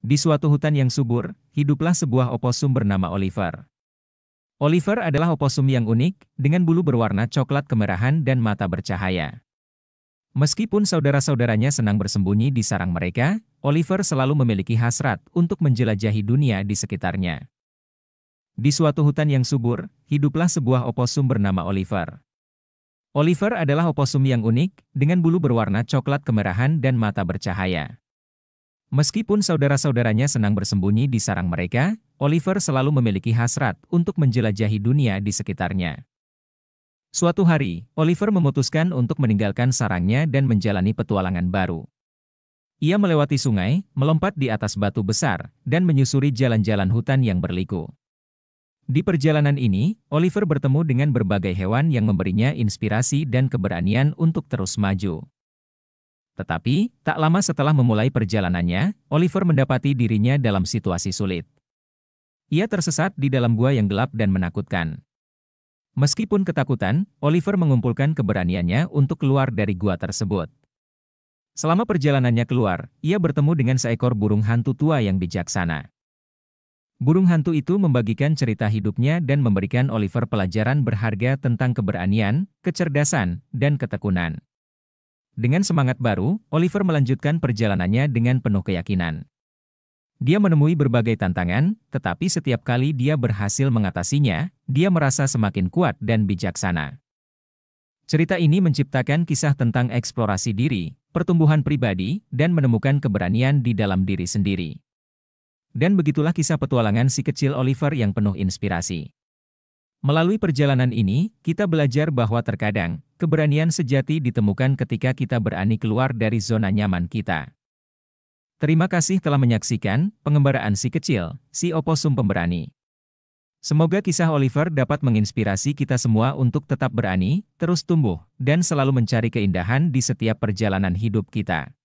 Di suatu hutan yang subur, hiduplah sebuah oposum bernama Oliver. Oliver adalah oposum yang unik, dengan bulu berwarna coklat kemerahan dan mata bercahaya. Meskipun saudara-saudaranya senang bersembunyi di sarang mereka, Oliver selalu memiliki hasrat untuk menjelajahi dunia di sekitarnya. Di suatu hutan yang subur, hiduplah sebuah oposum bernama Oliver. Oliver adalah oposum yang unik, dengan bulu berwarna coklat kemerahan dan mata bercahaya. Meskipun saudara-saudaranya senang bersembunyi di sarang mereka, Oliver selalu memiliki hasrat untuk menjelajahi dunia di sekitarnya. Suatu hari, Oliver memutuskan untuk meninggalkan sarangnya dan menjalani petualangan baru. Ia melewati sungai, melompat di atas batu besar, dan menyusuri jalan-jalan hutan yang berliku. Di perjalanan ini, Oliver bertemu dengan berbagai hewan yang memberinya inspirasi dan keberanian untuk terus maju. Tetapi, tak lama setelah memulai perjalanannya, Oliver mendapati dirinya dalam situasi sulit. Ia tersesat di dalam gua yang gelap dan menakutkan. Meskipun ketakutan, Oliver mengumpulkan keberaniannya untuk keluar dari gua tersebut. Selama perjalanannya keluar, ia bertemu dengan seekor burung hantu tua yang bijaksana. Burung hantu itu membagikan cerita hidupnya dan memberikan Oliver pelajaran berharga tentang keberanian, kecerdasan, dan ketekunan. Dengan semangat baru, Oliver melanjutkan perjalanannya dengan penuh keyakinan. Dia menemui berbagai tantangan, tetapi setiap kali dia berhasil mengatasinya, dia merasa semakin kuat dan bijaksana. Cerita ini menciptakan kisah tentang eksplorasi diri, pertumbuhan pribadi, dan menemukan keberanian di dalam diri sendiri. Dan begitulah kisah petualangan si kecil Oliver yang penuh inspirasi. Melalui perjalanan ini, kita belajar bahwa terkadang, keberanian sejati ditemukan ketika kita berani keluar dari zona nyaman kita. Terima kasih telah menyaksikan pengembaraan si kecil, si oposum pemberani. Semoga kisah Oliver dapat menginspirasi kita semua untuk tetap berani, terus tumbuh, dan selalu mencari keindahan di setiap perjalanan hidup kita.